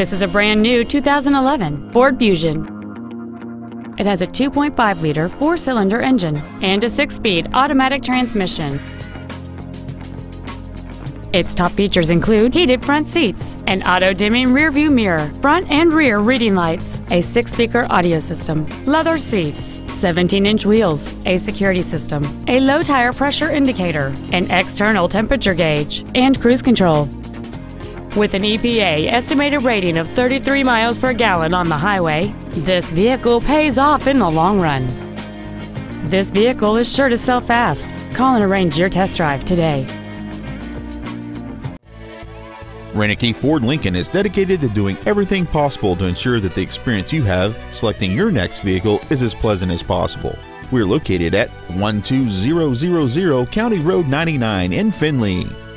This is a brand new 2011 Ford Fusion. It has a 2.5-liter four-cylinder engine and a six-speed automatic transmission. Its top features include heated front seats, an auto-dimming rearview mirror, front and rear reading lights, a six-speaker audio system, leather seats, 17-inch wheels, a security system, a low tire pressure indicator, an external temperature gauge, and cruise control. With an EPA estimated rating of 33 miles per gallon on the highway, this vehicle pays off in the long run. This vehicle is sure to sell fast. Call and arrange your test drive today. Reineke Ford Lincoln is dedicated to doing everything possible to ensure that the experience you have selecting your next vehicle is as pleasant as possible. We're located at 12000 County Road 99 in Findlay.